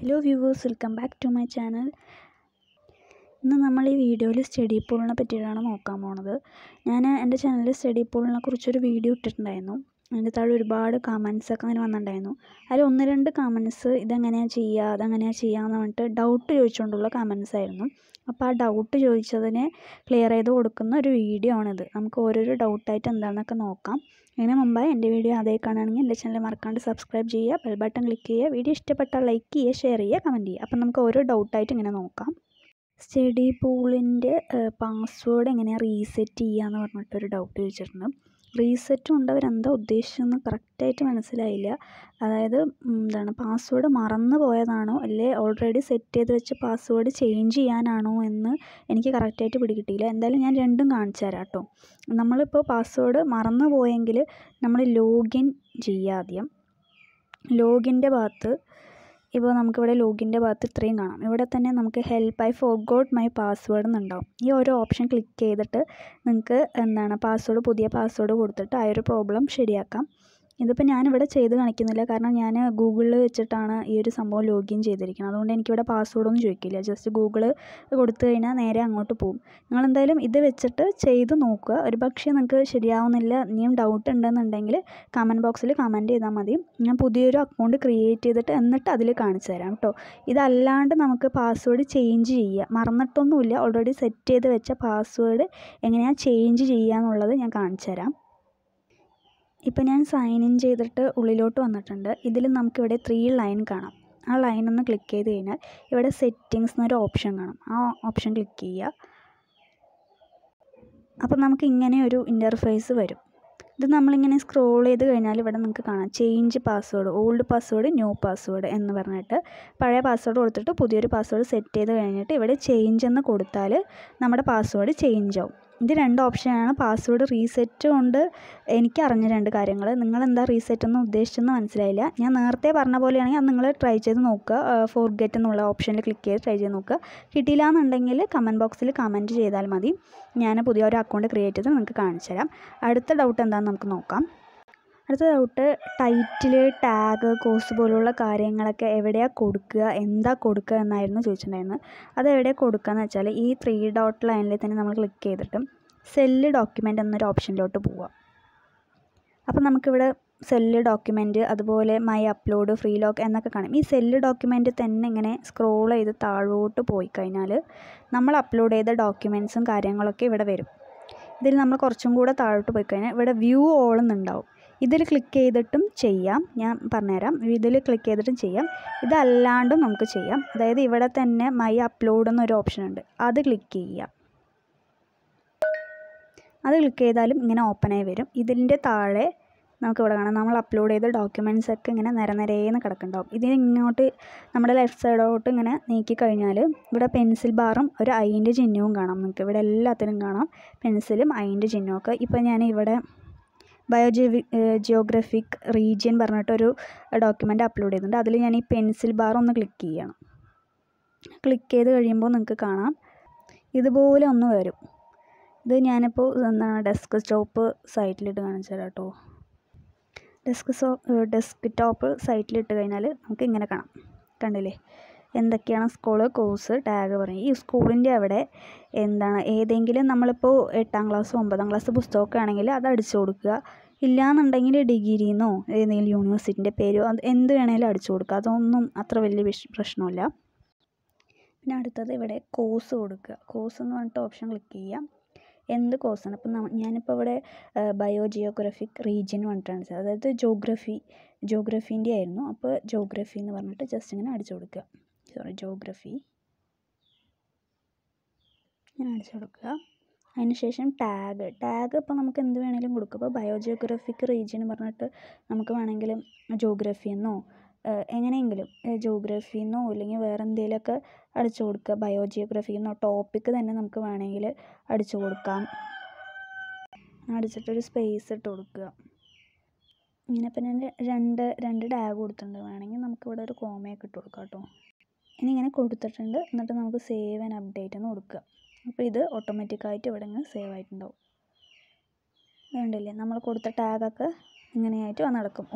Hello viewers welcome back to my channel ഇന്ന് നമ്മൾ ഈ വീഡിയോയിൽ സ്റ്റഡി പൂളിനെ പറ്റിയിട്ടാണ് നോക്കാൻ പോണത്. ഞാൻ എന്റെ ചാനലിൽ സ്റ്റഡി പൂളിനെ കുറിച്ചൊരു വീഡിയോ ഇട്ടിട്ടുണ്ടായിരുന്നു. അതിന്റെ താഴെ ഒരുപാട് കമൻസ് ഒക്കെ അങ്ങനെ വന്നിട്ടുണ്ടായിരുന്നു. അതിൽ ഒന്ന് രണ്ട് കമൻസ് ഇതെങ്ങനെയാണ് ചെയ്യുക അതെങ്ങനെയാണ് ചെയ്യുക എന്ന് പറഞ്ഞിട്ട് ഡൗട്ട് ചോദിച്ചുകൊണ്ടുള്ള കമൻസ് ആയിരുന്നു. അപ്പോൾ ആ ഡൗട്ട് ചോദിച്ചതിനെ ക്ലിയർ ചെയ്ത് കൊടുക്കുന്ന ഒരു വീഡിയോ ആണിത്. നമുക്ക് ഓരോരോ ഡൗട്ടായിട്ട് എന്താണെന്നൊക്കെ നോക്കാം. അതിന് മുമ്പായി എന്റെ വീഡിയോ ആദ്യമായി കാണുകയാണെങ്കിൽ എന്റെ ചാനൽ മറക്കാണ്ട് സബ്സ്ക്രൈബ് ചെയ്യുക ബെൽ ബട്ടൺ ക്ലിക്ക് ചെയ്യുക വീഡിയോ ഇഷ്ടപ്പെട്ടാൽ ലൈക്ക് ചെയ്യുക ഷെയർ ചെയ്യുക കമന്റ് ചെയ്യുക. അപ്പം നമുക്ക് ഓരോ ഡൗട്ടായിട്ട് ഇങ്ങനെ നോക്കാം. സ്റ്റഡി പൂളിന്റെ പാസ്വേഡ് എങ്ങനെയാണ് റീസെറ്റ് ചെയ്യുക എന്ന് പറഞ്ഞിട്ടൊരു ഡൗട്ട് ചോദിച്ചിട്ടുണ്ട്. റീസെറ്റ് കൊണ്ട് അവരെന്താ ഉദ്ദേശിച്ചതെന്ന് കറക്റ്റായിട്ട് മനസ്സിലായില്ല. അതായത് എന്താണ് പാസ്വേഡ് മറന്നു പോയതാണോ? അല്ലേ? ഓൾറെഡി സെറ്റ് ചെയ്ത് വെച്ച പാസ്വേഡ് ചേഞ്ച് ചെയ്യാനാണോ എന്ന് എനിക്ക് കറക്റ്റായിട്ട് പിടികിട്ടിയില്ല. എന്തായാലും ഞാൻ രണ്ടും കാണിച്ചു തരാം കേട്ടോ നമ്മളിപ്പോൾ പാസ്വേഡ് മറന്നു പോയെങ്കിൽ നമ്മൾ ലോഗിൻ ചെയ്യുക ആദ്യം. ലോഗിന്റെ ഭാഗത്ത് ഇപ്പോൾ നമുക്കിവിടെ ലോഗിന്റെ ഭാഗത്ത് ഇത്രയും കാണാം. ഇവിടെ തന്നെ നമുക്ക് help I forgot my password എന്നുണ്ടാവും. ഈ ഓരോ ഓപ്ഷൻ ക്ലിക്ക് ചെയ്തിട്ട് നിങ്ങൾക്ക് എന്താണ് പാസ്വേഡ് പുതിയ പാസ്വേഡ് കൊടുത്തിട്ട് ആ ഒരു പ്രോബ്ലം ശരിയാക്കാം. ഇതിപ്പോൾ ഞാനിവിടെ ചെയ്ത് കാണിക്കുന്നില്ല. കാരണം ഞാൻ ഗൂഗിളിൽ വെച്ചിട്ടാണ് ഈ ഒരു സംഭവം ലോഗിൻ ചെയ്തിരിക്കുന്നത്. അതുകൊണ്ട് എനിക്കിവിടെ പാസ്വേഡൊന്നും ചോദിക്കില്ല. ജസ്റ്റ് ഗൂഗിൾ കൊടുത്തു കഴിഞ്ഞാൽ നേരെ അങ്ങോട്ട് പോകും നിങ്ങളെന്തായാലും ഇത് വെച്ചിട്ട് ചെയ്ത് നോക്കുക. ഒരു പക്ഷേ നിങ്ങൾക്ക് ശരിയാവുന്നില്ല ഇനിയും ഡൗട്ട് ഉണ്ടെന്നുണ്ടെങ്കിൽ കമന്റ് ബോക്സിൽ കമന്റ് ചെയ്താൽ മതി. ഞാൻ പുതിയൊരു അക്കൗണ്ട് ക്രിയേറ്റ് ചെയ്തിട്ട് എന്നിട്ട് അതിൽ കാണിച്ചു തരാം കേട്ടോ ഇതല്ലാണ്ട് നമുക്ക് പാസ്വേഡ് ചേഞ്ച് ചെയ്യുക മറന്നിട്ടൊന്നുമില്ല. ഓൾറെഡി സെറ്റ് ചെയ്ത് വെച്ച പാസ്വേഡ് എങ്ങനെയാണ് ചേഞ്ച് ചെയ്യുക എന്നുള്ളത് ഞാൻ കാണിച്ചു തരാം. ഇപ്പോൾ ഞാൻ സൈൻ ഇൻ ചെയ്തിട്ട് ഉള്ളിലോട്ട് വന്നിട്ടുണ്ട്. ഇതിൽ നമുക്കിവിടെ ത്രീ ലൈൻ കാണാം. ആ ലൈൻ ഒന്ന് ക്ലിക്ക് ചെയ്ത് കഴിഞ്ഞാൽ ഇവിടെ സെറ്റിങ്സ് എന്നൊരു ഓപ്ഷൻ കാണാം. ആ ഓപ്ഷൻ ക്ലിക്ക് ചെയ്യുക. അപ്പോൾ നമുക്ക് ഇങ്ങനെ ഒരു ഇന്റർഫേസ് വരും. ഇത് നമ്മളിങ്ങനെ സ്ക്രോൾ ചെയ്ത് കഴിഞ്ഞാൽ ഇവിടെ നിങ്ങൾക്ക് കാണാം. Change password old password new password എന്ന് പറഞ്ഞിട്ട് പഴയ പാസ്വേഡ് കൊടുത്തിട്ട് പുതിയൊരു പാസ്വേഡ് സെറ്റ് ചെയ്ത് കഴിഞ്ഞിട്ട് ഇവിടെ ചേഞ്ച് എന്ന് കൊടുത്താൽ നമ്മുടെ പാസ്വേഡ് ചേഞ്ച് ആവും. ഇത് രണ്ട് ഓപ്ഷനാണ് പാസ്വേഡ് റീസെറ്റ് കൊണ്ട് എനിക്ക് അറിഞ്ഞ രണ്ട് കാര്യങ്ങൾ നിങ്ങൾ എന്താ റീസെറ്റ് എന്ന് ഉദ്ദേശിച്ചെന്ന് മനസ്സിലായില്ല. ഞാൻ നേരത്തെ പറഞ്ഞ പോലെയാണെങ്കിൽ അത് നിങ്ങൾ ട്രൈ ചെയ്ത് നോക്കുക ഫോർഗെറ്റ് എന്നുള്ള ഓപ്ഷനിൽ ക്ലിക്ക് ചെയ്ത് ട്രൈ ചെയ്ത് നോക്കുക കിട്ടിയില്ല എന്നുണ്ടെങ്കിൽ കമന്റ് ബോക്സിൽ കമന്റ് ചെയ്താൽ മതി. ഞാൻ പുതിയ ഒരു അക്കൗണ്ട് ക്രിയേറ്റ് ചെയ്ത് നിങ്ങൾക്ക് കാണിച്ചു തരാം അടുത്ത ഡൗട്ട് എന്താണെന്ന് നമുക്ക് നോക്കാം. അടുത്ത ഡൗട്ട് ടൈറ്റിൽ ടാഗ് കോസ് പോലുള്ള കാര്യങ്ങളൊക്കെ എവിടെയാണ് കൊടുക്കുക എന്താ കൊടുക്കുക എന്നായിരുന്നു ചോദിച്ചിട്ടുണ്ടായിരുന്നത് അത് എവിടെയാണ് കൊടുക്കുക എന്ന് വെച്ചാൽ ഈ ത്രീ ഡോട്ട് ലൈനിൽ തന്നെ നമ്മൾ ക്ലിക്ക് ചെയ്തിട്ട് സെല്ല് ഡോക്യുമെന്റ് എന്നൊരു ഓപ്ഷനിലോട്ട് പോവുക. അപ്പോൾ നമുക്കിവിടെ സെല്ല് ഡോക്യുമെന്റ് അതുപോലെ മൈ അപ്ലോഡ് ഫ്രീ ലോക്ക് എന്നൊക്കെ കാണും. ഈ സെല്ല് ഡോക്യുമെന്റ് തന്നെ ഇങ്ങനെ സ്ക്രോൾ ചെയ്ത് താഴോട്ട് പോയി കഴിഞ്ഞാൽ നമ്മൾ അപ്ലോഡ് ചെയ്ത ഡോക്യുമെന്റ്സും കാര്യങ്ങളൊക്കെ ഇവിടെ വരും. ഇതിൽ നമ്മൾ കുറച്ചും കൂടെ താഴോട്ട് പോയി കഴിഞ്ഞാൽ ഇവിടെ വ്യൂ ഓൾ എന്നുണ്ടാവും ഇതിൽ ക്ലിക്ക് ചെയ്തിട്ടും ചെയ്യാം. ഞാൻ പറഞ്ഞുതരാം. ഇതിൽ ക്ലിക്ക് ചെയ്തിട്ടും ചെയ്യാം. ഇതല്ലാണ്ടും നമുക്ക് ചെയ്യാം. അതായത് ഇവിടെ തന്നെ മൈ അപ്ലോഡ് എന്നൊരു ഓപ്ഷൻ ഉണ്ട്. അത് ക്ലിക്ക് ചെയ്യാം അത് ക്ലിക്ക് ചെയ്താലും ഇങ്ങനെ ഓപ്പണായി വരും. ഇതിന്റെ താഴെ നമുക്കിവിടെ കാണാം. നമ്മൾ അപ്ലോഡ് ചെയ്ത ഡോക്യുമെന്റ്സ് ഒക്കെ ഇങ്ങനെ നിര നിരയെന്ന് കിടക്കുന്നുണ്ടാവും. ഇതിന് ഇങ്ങോട്ട് നമ്മുടെ ലെഫ്റ്റ് സൈഡോട്ട് ഇങ്ങനെ നീക്കി കഴിഞ്ഞാൽ ഇവിടെ പെൻസിൽ ബാറും ഒരു ഐന്റെ ചിഹ്നവും കാണാം. നമുക്ക് ഇവിടെ എല്ലാത്തിനും കാണാം. പെൻസിലും ഐന്റെ ചിഹ്നമൊക്കെ ഇപ്പോൾ ഞാൻ ഇവിടെ ബയോജിവി ജിയോഗ്രഫിക് റീജിയൻ പറഞ്ഞിട്ടൊരു ഡോക്യുമെന്റ് അപ്ലോഡ് ചെയ്തിട്ടുണ്ട്. അതിൽ ഞാൻ ഈ പെൻസിൽ ബാർ ഒന്ന് ക്ലിക്ക് ചെയ്യണം. ക്ലിക്ക് ചെയ്ത് കഴിയുമ്പോൾ നിങ്ങൾക്ക് കാണാം. ഇതുപോലെ ഒന്ന് വരും. ഇത് ഞാനിപ്പോൾ ഡെസ്ക് ടോപ്പ് സൈറ്റിലിട്ട് കാണിച്ചു തരാം കേട്ടോ. ഡെസ്ക് സോ ഡെസ്ക് ടോപ്പ് സൈറ്റിലിട്ട് കഴിഞ്ഞാൽ നമുക്ക് ഇങ്ങനെ കാണാം. കണ്ടില്ലേ? എന്തൊക്കെയാണ് സ്കൂൾ കോഴ്സ് ടാഗ് പറയും. ഈ സ്കൂളിന്റെ അവിടെ എന്താണ്? ഏതെങ്കിലും നമ്മളിപ്പോൾ എട്ടാം ക്ലാസ് ഒമ്പതാം ക്ലാസ് പുസ്തകമൊക്കെ ആണെങ്കിൽ അത് അടിച്ചു കൊടുക്കുക. ഇല്ലയെന്നുണ്ടെങ്കിൽ ഡിഗ്രിന്നോ ഏതെങ്കിലും യൂണിവേഴ്സിറ്റിന്റെ പേരോ അത് എന്ത് വേണേലും അടിച്ചു കൊടുക്കുക. അതൊന്നും അത്ര വലിയ വിഷ പ്രശ്നമില്ല. പിന്നെ അടുത്തത് ഇവിടെ കോഴ്സ് കൊടുക്കുക. കോഴ്സ് എന്ന് പറഞ്ഞിട്ട് ഓപ്ഷൻ ക്ലിക്ക് ചെയ്യാം എന്ത് കോഴ്സാണ് അപ്പം ഞാനിപ്പോൾ ഇവിടെ ബയോ ജിയോഗ്രഫിക് റീജിയൻ പറഞ്ഞിട്ടാണ് സാർ അതായത് ജോഗ്രഫി ജോഗ്രഫീന്റെ ആയിരുന്നു. അപ്പോൾ ജോഗ്രഫി എന്ന് പറഞ്ഞിട്ട് ജസ്റ്റ് ഇങ്ങനെ അടിച്ചു കൊടുക്കുക. സോറി ജോഗ്രഫി ഇങ്ങനെ അടിച്ചു കൊടുക്കുക. അതിനുശേഷം ടാഗ് ടാഗ് ഇപ്പോൾ നമുക്ക് എന്ത് വേണമെങ്കിലും കൊടുക്കും. അപ്പോൾ ബയോ ജിയോഗ്രഫിക് റീജിയൻ പറഞ്ഞിട്ട് നമുക്ക് വേണമെങ്കിൽ ജോഗ്രഫി എന്നോ എങ്ങനെയെങ്കിലും ജോഗ്രഫി എന്നോ അല്ലെങ്കിൽ വേറെ എന്തെങ്കിലുമൊക്കെ അടിച്ചു കൊടുക്കുക. ബയോജിയോഗ്രഫി എന്ന ടോപ്പിക്ക് തന്നെ നമുക്ക് വേണമെങ്കിൽ അടിച്ചു കൊടുക്കാം. അടിച്ചിട്ടൊരു സ്പേസ് ഇട്ട് കൊടുക്കുക. ഇങ്ങനെ ഇപ്പം ഞാൻ രണ്ട് രണ്ട് ടാഗ് കൊടുത്തിട്ടുണ്ട്. വേണമെങ്കിൽ നമുക്കിവിടെ ഒരു കോമയൊക്കെ ഇട്ട് കൊടുക്കാം കേട്ടോ. ഇനി ഇങ്ങനെ കൊടുത്തിട്ടുണ്ട്. എന്നിട്ട് നമുക്ക് സേവ് ആൻഡ് അപ്ഡേറ്റ് എന്ന് കൊടുക്കുക. അപ്പോൾ ഇത് ഓട്ടോമാറ്റിക്കായിട്ട് ഇവിടെ ഇങ്ങനെ സേവ് ആയിട്ടുണ്ടാവും. വേണ്ടില്ലേ നമ്മൾ കൊടുത്ത ടാഗൊക്കെ ഇങ്ങനെയായിട്ട്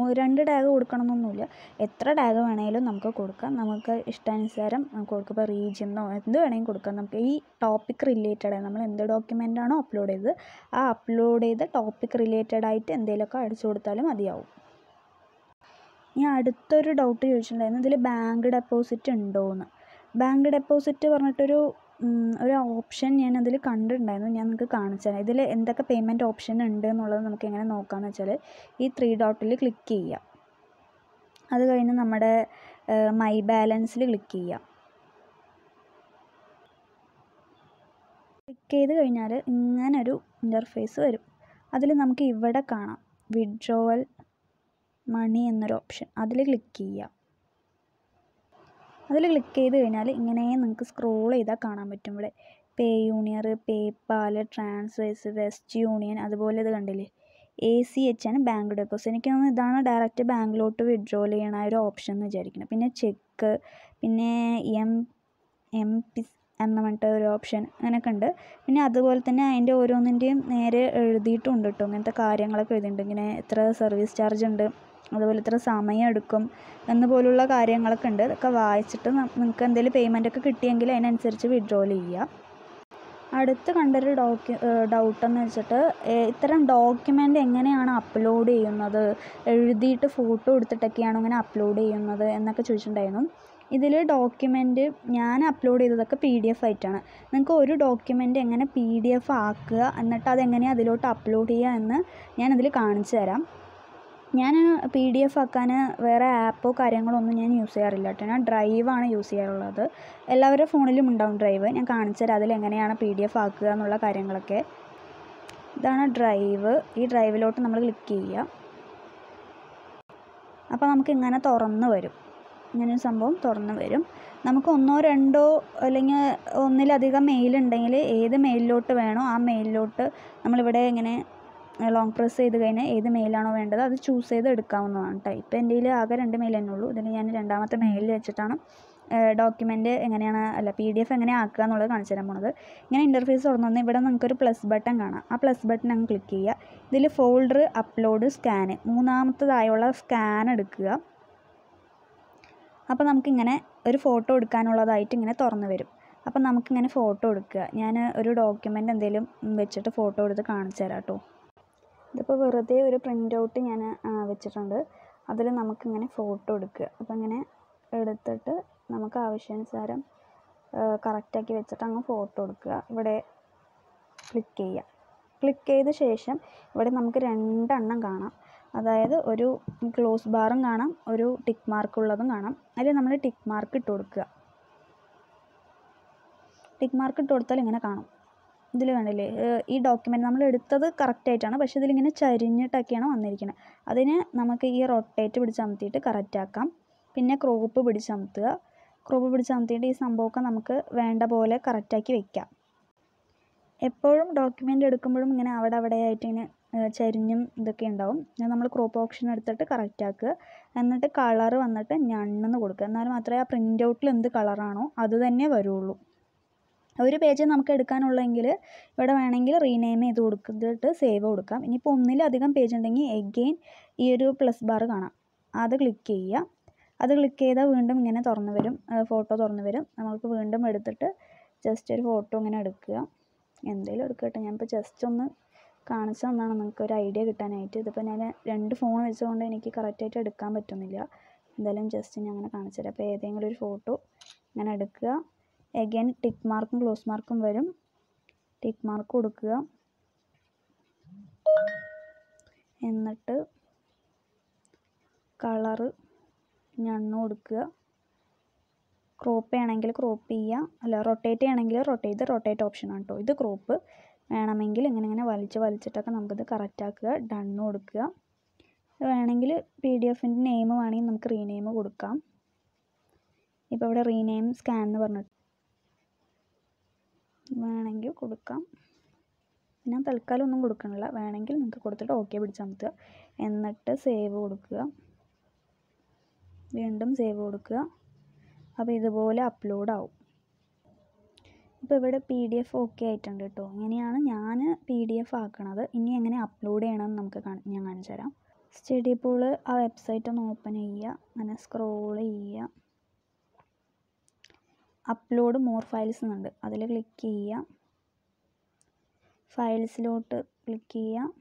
ഒരു രണ്ട് ടാഗ് കൊടുക്കണമെന്നൊന്നുമില്ല. എത്ര ടാഗ് വേണമെങ്കിലും നമുക്ക് കൊടുക്കാം. നമുക്ക് ഇഷ്ടാനുസാരം നമുക്ക് കൊടുക്കാം. ഇപ്പോൾ റീജിയനോ എന്ത് വേണമെങ്കിലും കൊടുക്കാം. നമുക്ക് ഈ ടോപ്പിക് റിലേറ്റഡ് നമ്മൾ എന്ത് ഡോക്യുമെന്റാണോ അപ്ലോഡ് ചെയ്തത് ആ അപ്ലോഡ് ചെയ്ത ടോപ്പിക് റിലേറ്റഡ് ആയിട്ട് എന്തെങ്കിലുമൊക്കെ അടിച്ചു കൊടുത്താലും മതിയാവും. ഇനി അടുത്തൊരു ഡൗട്ട് ചോദിച്ചിട്ടുണ്ടായിരുന്നു. ഇതിൽ ബാങ്ക് ഡെപ്പോസിറ്റ് ഉണ്ടോ എന്ന് ബാങ്ക് ഡെപ്പോസിറ്റ് പറഞ്ഞിട്ടൊരു ഒരു ഓപ്ഷൻ ഞാൻ അതിൽ കണ്ടിട്ടുണ്ടായിരുന്നു. ഞാൻ നിങ്ങൾക്ക് കാണിച്ചു തരാം. ഇതിൽ എന്തൊക്കെ പേയ്മെന്റ് ഓപ്ഷൻ ഉണ്ട് എന്നുള്ളത് നമുക്ക് എങ്ങനെ നോക്കാമെന്ന് വെച്ചാൽ ഈ ത്രീ ഡോട്ടിൽ ക്ലിക്ക് ചെയ്യാം. അത് കഴിഞ്ഞ് നമ്മുടെ മൈ ബാലൻസിൽ ക്ലിക്ക് ചെയ്യാം. ക്ലിക്ക് ചെയ്ത് കഴിഞ്ഞാൽ ഇങ്ങനൊരു ഇന്റർഫേസ് വരും. അതിൽ നമുക്ക് ഇവിടെ കാണാം. വിഡ്രോവൽ മണി എന്നൊരു ഓപ്ഷൻ അതിൽ ക്ലിക്ക് ചെയ്യുക അതിൽ ക്ലിക്ക് ചെയ്ത് കഴിഞ്ഞാൽ ഇങ്ങനെ നിങ്ങൾക്ക് സ്ക്രോൾ ചെയ്താൽ കാണാൻ പറ്റും ഇവിടെ. Payoneer PayPal transfers Western Union അതുപോലെ ഇത് കണ്ടില്ലേ? എ സി എച്ച് ആണ് ബാങ്ക് ഡെപ്പോസിറ്റ് എനിക്ക് തോന്നുന്നു ഇതാണ് ഡയറക്റ്റ് ബാങ്കിലോട്ട് വിഡ്രോൾ ചെയ്യണ ഒരു ഓപ്ഷൻ എന്ന് വിചാരിക്കണം പിന്നെ ചെക്ക് പിന്നെ എം എം പി എന്ന് പറഞ്ഞിട്ട് ഒരു ഓപ്ഷൻ അങ്ങനെയൊക്കെ ഉണ്ട്. പിന്നെ അതുപോലെ തന്നെ അതിന്റെ ഓരോന്നിന്റെയും നേരെ എഴുതിയിട്ടുണ്ട് കേട്ടോ. ഇങ്ങനത്തെ കാര്യങ്ങളൊക്കെ എഴുതിയിട്ടുണ്ട്. ഇങ്ങനെ എത്ര സർവീസ് ചാർജ് ഉണ്ട്. അതുപോലെ ഇത്ര സമയം എടുക്കും എന്ന് പോലുള്ള കാര്യങ്ങളൊക്കെ ഉണ്ട് അതൊക്കെ വായിച്ചിട്ട് നിങ്ങൾക്ക് എന്തെങ്കിലും പേയ്മെന്റ് ഒക്കെ കിട്ടിയെങ്കിൽ അതിനനുസരിച്ച് വിഡ്രോൾ ചെയ്യുക. അടുത്ത് കണ്ടൊരു ഡോക്യു ഡൗട്ടെന്ന് വെച്ചിട്ട് ഇത്തരം ഡോക്യുമെന്റ് എങ്ങനെയാണ് അപ്ലോഡ് ചെയ്യുന്നത്? എഴുതിയിട്ട് ഫോട്ടോ എടുത്തിട്ടൊക്കെയാണ് ഇങ്ങനെ അപ്ലോഡ് ചെയ്യുന്നത് എന്നൊക്കെ ചോദിച്ചിട്ടുണ്ടായിരുന്നു. ഇതിൽ ഡോക്യുമെന്റ് ഞാൻ അപ്ലോഡ് ചെയ്തതൊക്കെ പി ഡി എഫ് ആയിട്ടാണ്. നിങ്ങൾക്ക് ഒരു ഡോക്യുമെന്റ് എങ്ങനെ പി ഡി എഫ് ആക്കുക എന്നിട്ട് അതെങ്ങനെയാണ് അതിലോട്ട് അപ്ലോഡ് ചെയ്യുക എന്ന് ഞാനതിൽ കാണിച്ചു തരാം. ഞാൻ പി ഡി എഫ് ആക്കാൻ വേറെ ആപ്പോ കാര്യങ്ങളോ ഒന്നും ഞാൻ യൂസ് ചെയ്യാറില്ല കേട്ടോ. ഞാൻ ഡ്രൈവാണ് യൂസ് ചെയ്യാറുള്ളത്. എല്ലാവരുടെ ഫോണിലും ഉണ്ടാവും ഡ്രൈവ് ഞാൻ കാണിച്ചു തരാം അതിലെങ്ങനെയാണ് പി ഡി എഫ് ആക്കുക എന്നുള്ള കാര്യങ്ങളൊക്കെ. ഇതാണ് ഡ്രൈവ് ഈ ഡ്രൈവിലോട്ട് നമ്മൾ ക്ലിക്ക് ചെയ്യുക. അപ്പോൾ നമുക്ക് ഇങ്ങനെ തുറന്ന് വരും. ഇങ്ങനെ സംഭവം തുറന്ന് വരും. നമുക്ക് ഒന്നോ രണ്ടോ അല്ലെങ്കിൽ ഒന്നിലധികം മെയിൽ ഉണ്ടെങ്കിൽ ഏത് മെയിലിലോട്ട് വേണോ ആ മെയിലിലോട്ട് നമ്മളിവിടെ ഇങ്ങനെ ലോങ് പ്രസ് ചെയ്ത് കഴിഞ്ഞാൽ ഏത് മെയിലാണോ വേണ്ടത് അത് ചൂസ് ചെയ്ത് എടുക്കാവുന്നതാണ് കേട്ടോ ഇപ്പോൾ എന്റെ കയ്യിൽ ആകെ രണ്ട് മെയിൽ തന്നെ ഉള്ളൂ. ഇതിന് ഞാൻ രണ്ടാമത്തെ മെയിലിൽ വെച്ചിട്ടാണ് ഡോക്യുമെന്റ് എങ്ങനെയാണ് അല്ല പി ഡി എഫ് എങ്ങനെ ആക്കുക എന്നുള്ളത് കാണിച്ചു തരാൻ പോണത്. ഇങ്ങനെ ഇന്റർഫേസ് തുറന്നു വന്നാൽ ഇവിടെ നമുക്കൊരു പ്ലസ് ബട്ടൺ കാണാം. ആ പ്ലസ് ബട്ടൺ അങ്ങ് ക്ലിക്ക് ചെയ്യുക. ഇതിൽ ഫോൾഡർ അപ്ലോഡ് സ്കാന് മൂന്നാമത്തതായുള്ള സ്കാൻ എടുക്കുക. അപ്പോൾ നമുക്കിങ്ങനെ ഒരു ഫോട്ടോ എടുക്കാനുള്ളതായിട്ട് ഇങ്ങനെ തുറന്നു വരും. അപ്പം നമുക്കിങ്ങനെ ഫോട്ടോ എടുക്കുക. ഞാൻ ഒരു ഡോക്യുമെന്റ് എന്തെങ്കിലും വെച്ചിട്ട് ഫോട്ടോ എടുത്ത് കാണിച്ചു തരാം കേട്ടോ ഇതിപ്പോൾ വെറുതെ ഒരു പ്രിന്റ് ഔട്ട് ഞാൻ വെച്ചിട്ടുണ്ട്. അതിൽ നമുക്കിങ്ങനെ ഫോട്ടോ എടുക്കുക. അപ്പോൾ ഇങ്ങനെ എടുത്തിട്ട് നമുക്ക് ആവശ്യാനുസാരം കറക്റ്റാക്കി വെച്ചിട്ട് അങ്ങ് ഫോട്ടോ എടുക്കുക. ഇവിടെ ക്ലിക്ക് ചെയ്യുക. ക്ലിക്ക് ചെയ്ത ശേഷം ഇവിടെ നമുക്ക് രണ്ടെണ്ണം കാണാം. അതായത് ഒരു ക്ലോസ് ബാറും കാണാം ഒരു ടിക്ക് മാർക്ക് ഉള്ളതും കാണാം. അതിൽ നമ്മൾ ടിക്ക് മാർക്ക് ഇട്ട് കൊടുക്കുക. ടിക്ക് മാർക്ക് ഇട്ട് കൊടുത്താൽ ഇങ്ങനെ കാണും. ഇതിൽ കണ്ടില്ലേ? ഈ ഡോക്യുമെന്റ് നമ്മൾ എടുത്തത് കറക്റ്റായിട്ടാണ് പക്ഷേ ഇതിലിങ്ങനെ ചരിഞ്ഞിട്ടൊക്കെയാണ് വന്നിരിക്കുന്നത് അതിന് നമുക്ക് ഈ റൊട്ടേറ്റ് പിടിച്ചമർത്തിയിട്ട് കറക്റ്റാക്കാം പിന്നെ ക്രോപ്പ് പിടിച്ചമർത്തുക. ക്രോപ്പ് പിടിച്ചമർത്തിയിട്ട് ഈ സംഭവമൊക്കെ നമുക്ക് വേണ്ട പോലെ കറക്റ്റാക്കി വെക്കാം. എപ്പോഴും ഡോക്യുമെന്റ് എടുക്കുമ്പോഴും ഇങ്ങനെ അവിടെ അവിടെ ആയിട്ട് ഇങ്ങനെ ചരിഞ്ഞും ഇതൊക്കെ ഉണ്ടാവും. നമ്മൾ ക്രോപ്പ് ഓപ്ഷൻ എടുത്തിട്ട് കറക്റ്റ് ആക്കുക. എന്നിട്ട് കളർ വന്നിട്ട് ഞണ്ണെന്ന് കൊടുക്കുക. എന്നാൽ മാത്രമേ ആ പ്രിന്റ് ഔട്ടിൽ എന്ത് കളറാണോ അത് തന്നെ വരുള്ളൂ. ഒരു പേജ് നമുക്ക് എടുക്കാനുള്ളെങ്കിൽ ഇവിടെ വേണമെങ്കിൽ റീനെയിം ചെയ്ത് കൊടുത്തിട്ട് സേവ് കൊടുക്കാം. ഇനിയിപ്പോൾ ഒന്നിലധികം പേജ് ഉണ്ടെങ്കിൽ എഗെയിൻ ഈ ഒരു പ്ലസ് ബാർ കാണാം. അത് ക്ലിക്ക് ചെയ്യുക. അത് ക്ലിക്ക് ചെയ്താൽ വീണ്ടും ഇങ്ങനെ തുറന്ന് വരും. ഫോട്ടോ തുറന്ന് വരും. നമുക്ക് വീണ്ടും എടുത്തിട്ട് ജസ്റ്റ് ഒരു ഫോട്ടോ ഇങ്ങനെ എടുക്കുക. എന്തെങ്കിലും എടുക്കട്ടെ. ഞാനിപ്പോൾ ജസ്റ്റ് ഒന്ന് കാണിച്ചു തന്നാണ് നിങ്ങൾക്ക് ഒരു ഐഡിയ കിട്ടാനായിട്ട്. ഇതിപ്പോൾ ഞാൻ രണ്ട് ഫോൺ വെച്ചുകൊണ്ട് എനിക്ക് കറക്റ്റായിട്ട് എടുക്കാൻ പറ്റുന്നില്ല. എന്തായാലും ജസ്റ്റ് ഞാൻ അങ്ങനെ കാണിച്ചു തരാം. അപ്പോൾ ഏതെങ്കിലും ഒരു ഫോട്ടോ ഇങ്ങനെ എടുക്കുക. എഗൈൻ ടിക്ക് മാർക്കും ക്ലോസ് മാർക്കും വരും. ടിക്ക് മാർക്ക് കൊടുക്കുക. എന്നിട്ട് കളറ് ഞണ്ണ് കൊടുക്കുക. ക്രോപ്പ് ചെയ്യണമെങ്കിൽ ക്രോപ്പ് ചെയ്യുക. അല്ല റൊട്ടേറ്റ് ചെയ്യണമെങ്കിൽ റൊട്ടേറ്റ് ഇത് റൊട്ടേറ്റ് ഓപ്ഷനാണ് കേട്ടോ ഇത് ക്രോപ്പ് വേണമെങ്കിൽ ഇങ്ങനെ ഇങ്ങനെ വലിച്ച് വലിച്ചിട്ടൊക്കെ നമുക്കിത് കറക്റ്റാക്കുക ഡണ്ണ് കൊടുക്കുക. വേണമെങ്കിൽ പി ഡി എഫിന്റെ നെയിം വേണമെങ്കിൽ നമുക്ക് റീനെയിം കൊടുക്കാം. ഇപ്പോൾ ഇവിടെ റീനെയിം സ്കാൻ എന്ന് പറഞ്ഞിട്ട് വേണമെങ്കിൽ കൊടുക്കാം. ഞാൻ തൽക്കാലം ഒന്നും കൊടുക്കണില്ല. വേണമെങ്കിൽ നിങ്ങൾക്ക് കൊടുത്തിട്ട് ഓക്കെ പിടിച്ചമർത്തുക എന്നിട്ട് സേവ് കൊടുക്കുക. വീണ്ടും സേവ് കൊടുക്കുക. അപ്പോൾ ഇതുപോലെ അപ്ലോഡ് ആവും. ഇപ്പോൾ ഇവിടെ പി ഡി എഫ് ഓക്കെ ആയിട്ടുണ്ട് കേട്ടോ ഇങ്ങനെയാണ് ഞാൻ പി ഡി എഫ് ആക്കണത്. ഇനി എങ്ങനെ അപ്ലോഡ് ചെയ്യണമെന്ന് നമുക്ക് ഞാൻ കാണിച്ചു തരാം സ്റ്റഡി പോൾ ആ വെബ്സൈറ്റ് ഒന്ന് ഓപ്പൺ ചെയ്യുക. അങ്ങനെ സ്ക്രോൾ ചെയ്യുക. അപ്ലോഡ് മോർ ഫയൽസ് എന്നുണ്ട്. അതിൽ ക്ലിക്ക് ചെയ്യുക. ഫയൽസിലോട്ട് ക്ലിക്ക് ചെയ്യുക.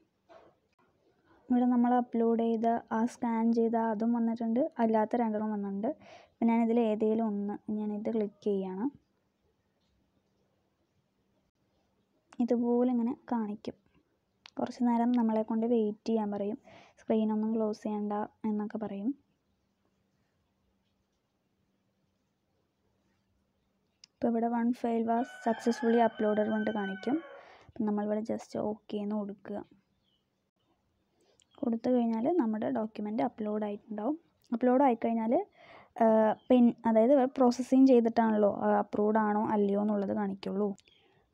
ഇവിടെ നമ്മൾ അപ്ലോഡ് ചെയ്ത ആ സ്കാൻ ചെയ്ത അതും വന്നിട്ടുണ്ട്. അല്ലാത്ത രണ്ടെണ്ണം വന്നിട്ടുണ്ട്. അപ്പം ഞാനിതിൽ ഏതെങ്കിലും ഒന്ന് ഞാനിത് ക്ലിക്ക് ചെയ്യണം. ഇതുപോലെ ഇങ്ങനെ കാണിക്കും. കുറച്ച് നേരം നമ്മളെ കൊണ്ട് വെയിറ്റ് ചെയ്യാൻ പറയും. സ്ക്രീനൊന്നും ക്ലോസ് ചെയ്യണ്ട എന്നൊക്കെ പറയും. ഇപ്പോൾ ഇവിടെ one file was successfully uploaded കൊണ്ട് കാണിക്കും. അപ്പം നമ്മളിവിടെ ജസ്റ്റ് ഓക്കെ എന്ന് കൊടുക്കുക. കൊടുത്തു കഴിഞ്ഞാൽ നമ്മുടെ ഡോക്യുമെന്റ് അപ്ലോഡ് ആയിട്ടുണ്ടാവും. അപ്ലോഡ് ആയിക്കഴിഞ്ഞാൽ പിൻ അതായത് പ്രോസസ്സിങ് ചെയ്തിട്ടാണല്ലോ അപ്രൂവ്ഡ് ആണോ അല്ലയോ എന്നുള്ളത് കാണിക്കുള്ളൂ.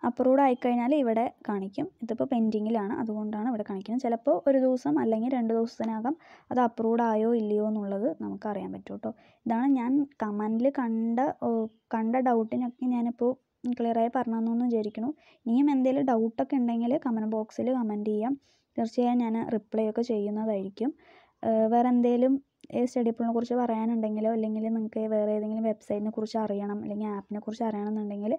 അപ്രൂവ്ഡ് ആയിക്കഴിഞ്ഞാൽ ഇവിടെ കാണിക്കും. ഇതിപ്പോൾ പെൻഡിങ്ങിലാണ്. അതുകൊണ്ടാണ് ഇവിടെ കാണിക്കുന്നത്. ചിലപ്പോൾ ഒരു ദിവസം അല്ലെങ്കിൽ രണ്ട് ദിവസത്തിനകം അത് അപ്രൂവ്ഡ് ആയോ ഇല്ലയോ എന്നുള്ളത് നമുക്ക് അറിയാൻ പറ്റും കേട്ടോ ഇതാണ് ഞാൻ കമന്റിൽ കണ്ട കണ്ട ഡൗട്ടിനൊക്കെ ഞാനിപ്പോൾ ക്ലിയറായി പറഞ്ഞു തന്നു വിചാരിക്കുന്നു. ഇനിയും എന്തെങ്കിലും ഡൗട്ടൊക്കെ ഉണ്ടെങ്കിൽ കമന്റ് ബോക്സിൽ കമന്റ് ചെയ്യാം. തീർച്ചയായും ഞാൻ റിപ്ലൈ ഒക്കെ ചെയ്യുന്നതായിരിക്കും. വേറെ എന്തെങ്കിലും സ്റ്റഡി പ്ലാനെ കുറിച്ച് പറയാനുണ്ടെങ്കിലോ അല്ലെങ്കിൽ നിങ്ങൾക്ക് വേറെ ഏതെങ്കിലും വെബ്സൈറ്റിനെ കുറിച്ച് അറിയണം അല്ലെങ്കിൽ ആപ്പിനെ കുറിച്ച് അറിയണമെന്നുണ്ടെങ്കിൽ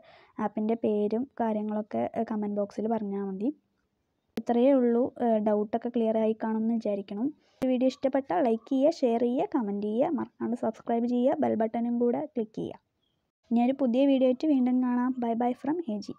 ആപ്പിന്റെ പേരും കാര്യങ്ങളൊക്കെ കമന്റ് ബോക്സിൽ പറഞ്ഞാൽ മതി. ഇത്രയേ ഉള്ളൂ. ഡൗട്ടൊക്കെ ക്ലിയർ ആയി കാണുമെന്ന് വിചാരിക്കണം വീഡിയോ ഇഷ്ടപ്പെട്ടാൽ ലൈക്ക് ചെയ്യുക ഷെയർ ചെയ്യുക കമന്റ് ചെയ്യുക മറക്കാണ്ട് സബ്സ്ക്രൈബ് ചെയ്യുക ബെൽ ബട്ടണും കൂടെ ക്ലിക്ക് ചെയ്യുക. ഇനി ഒരു പുതിയ വീഡിയോ ആയിട്ട് വീണ്ടും കാണാം. Bye bye from A G